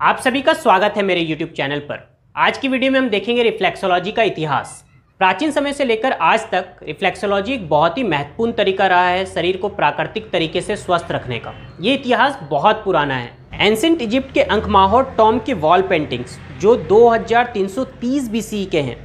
आप सभी का स्वागत है मेरे YouTube चैनल पर। आज की वीडियो में हम देखेंगे रिफ्लेक्सोलॉजी का इतिहास। प्राचीन समय से लेकर आज तक रिफ्लेक्सोलॉजी एक बहुत ही महत्वपूर्ण तरीका रहा है शरीर को प्राकृतिक तरीके से स्वस्थ रखने का। ये इतिहास बहुत पुराना है। एंसेंट इजिप्ट के अंकमाहोर टॉम के वॉल पेंटिंग्स जो 2330 बीसी के हैं।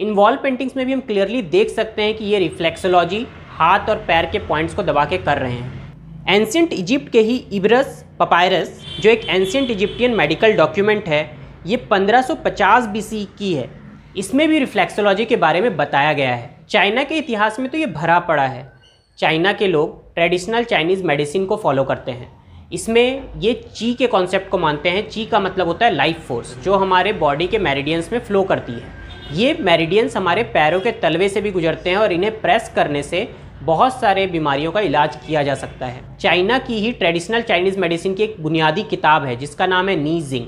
इन वॉल पेंटिंग्स में भी हम क्लियरली देख सकते हैं कि ये रिफ्लेक्सोलॉजी हाथ और पैर के पॉइंट्स को दबा के कर रहे हैं। एंसेंट इजिप्ट के ही इब्रस पपायरस जो एक एंशियंट इजिप्टियन मेडिकल डॉक्यूमेंट है, ये 1550 बीसी की है। इसमें भी रिफ्लेक्सोलॉजी के बारे में बताया गया है। चाइना के इतिहास में तो ये भरा पड़ा है। चाइना के लोग ट्रेडिशनल चाइनीज़ मेडिसिन को फॉलो करते हैं। इसमें ये ची के कॉन्सेप्ट को मानते हैं। ची का मतलब होता है लाइफ फोर्स जो हमारे बॉडी के मेरिडियंस में फ्लो करती है। ये मेरिडियंस हमारे पैरों के तलवे से भी गुजरते हैं और इन्हें प्रेस करने से बहुत सारे बीमारियों का इलाज किया जा सकता है। चाइना की ही ट्रेडिशनल चाइनीज़ मेडिसिन की एक बुनियादी किताब है, जिसका नाम है नीजिंग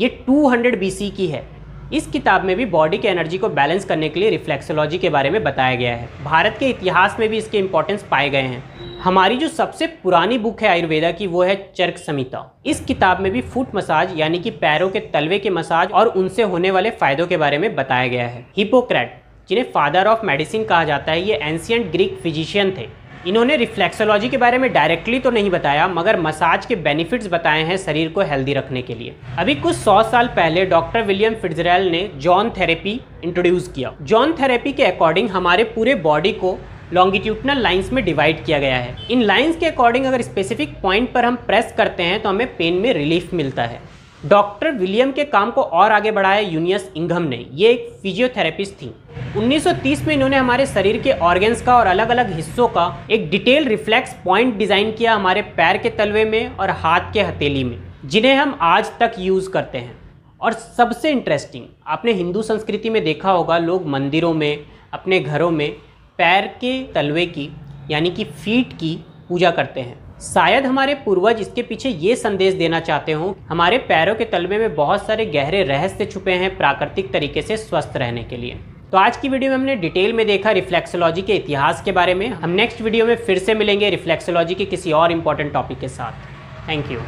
ये 200 बीसी की है। इस किताब में भी बॉडी के एनर्जी को बैलेंस करने के लिए रिफ्लेक्सोलॉजी के बारे में बताया गया है। भारत के इतिहास में भी इसके इंपॉर्टेंस पाए गए हैं। हमारी जो सबसे पुरानी बुक है आयुर्वेदा की, वो है चर्क संहिता। इस किताब में भी फुट मसाज यानी कि पैरों के तलवे के मसाज और उनसे होने वाले फायदों के बारे में बताया गया है। हिपोक्रेट जिन्हें फादर ऑफ़ मेडिसिन कहा जाता है, ये एंशियंट ग्रीक फिजिशियन थे। इन्होंने रिफ्लेक्सोलॉजी के बारे में डायरेक्टली तो नहीं बताया, मगर मसाज के बेनिफिट्स बताए हैं शरीर को हेल्दी रखने के लिए। अभी कुछ सौ साल पहले डॉक्टर विलियम फिट्जरेल ने जॉन थेरेपी इंट्रोड्यूस किया। जॉन थेरेपी के अकॉर्डिंग हमारे पूरे बॉडी को लॉन्गिट्यूटनल लाइंस में डिवाइड किया गया है। इन लाइंस के अकॉर्डिंग अगर स्पेसिफिक पॉइंट पर हम प्रेस करते हैं तो हमें पेन में रिलीफ मिलता है। डॉक्टर विलियम के काम को और आगे बढ़ाया यूनियस इंघम ने। ये एक फिजियोथेरेपिस्ट थी। 1930 में इन्होंने हमारे शरीर के ऑर्गन्स का और अलग अलग हिस्सों का एक डिटेल रिफ्लेक्स पॉइंट डिज़ाइन किया हमारे पैर के तलवे में और हाथ के हथेली में, जिन्हें हम आज तक यूज़ करते हैं। और सबसे इंटरेस्टिंग आपने हिंदू संस्कृति में देखा होगा, लोग मंदिरों में, अपने घरों में पैर के तलवे की, यानी कि फीट की पूजा करते हैं। शायद हमारे पूर्वज इसके पीछे ये संदेश देना चाहते हों, हमारे पैरों के तलवे में बहुत सारे गहरे रहस्य छुपे हैं प्राकृतिक तरीके से स्वस्थ रहने के लिए। तो आज की वीडियो में हमने डिटेल में देखा रिफ्लेक्सोलॉजी के इतिहास के बारे में। हम नेक्स्ट वीडियो में फिर से मिलेंगे रिफ्लेक्सोलॉजी के किसी और इम्पोर्टेंट टॉपिक के साथ। Thank you